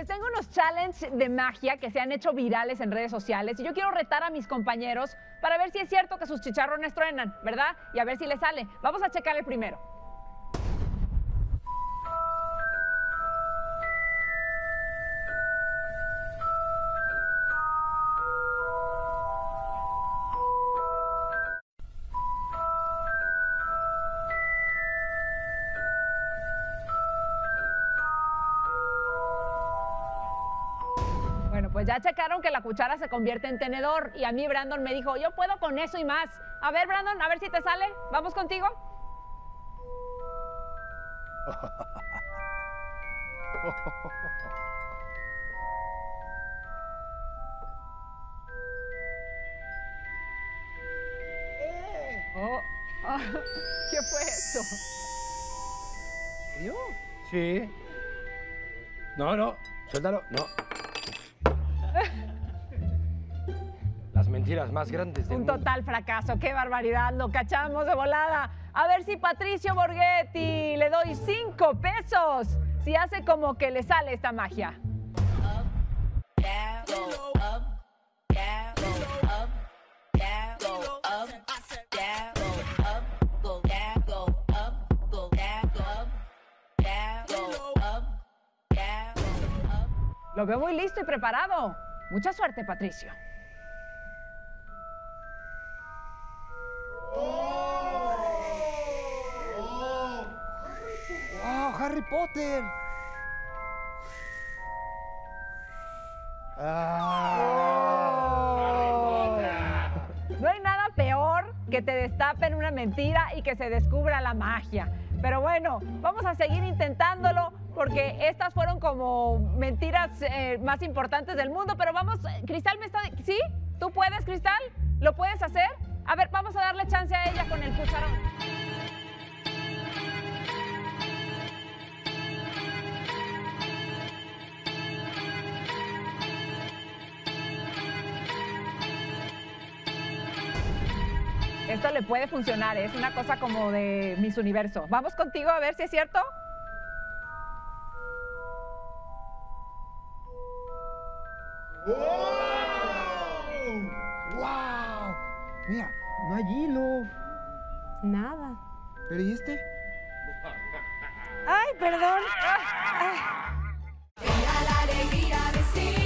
Les tengo unos challenges de magia que se han hecho virales en redes sociales y yo quiero retar a mis compañeros para ver si es cierto que sus chicharrones truenan, ¿verdad? Y a ver si les sale. Vamos a checar el primero. Pues ya checaron que la cuchara se convierte en tenedor y a mí Brandon me dijo, yo puedo con eso y más. A ver, Brandon, a ver si te sale. ¿Vamos contigo? Oh, ah, ¿Qué fue eso? ¿Serio? Sí. No, no, suéltalo, no. Las mentiras más grandes del Un mundo. total fracaso, qué barbaridad, lo cachamos de volada. A ver si Patricio Borghetti le doy cinco pesos si hace como que le sale esta magia. Lo veo muy listo y preparado. Mucha suerte, Patricio. ¡Wow, Harry Potter! Ah. No hay nada peor que te destapen una mentira y que se descubra la magia. Pero bueno, vamos a seguir intentándolo porque estas fueron como mentiras eh, más importantes del mundo. Pero vamos, eh, Cristal me está... ¿Sí? ¿Tú puedes, Cristal? ¿Lo puedes hacer? A ver, vamos a darle chance a ella con el cucharón. Esto le puede funcionar, es una cosa como de mis Universo. Vamos contigo a ver si es cierto. ¡Oh! ¡Wow! ¡Wow! Mira, no hay hilo. Nada. ¿Pero y este? ¡Ay, perdón! Ay. La alegría de sí.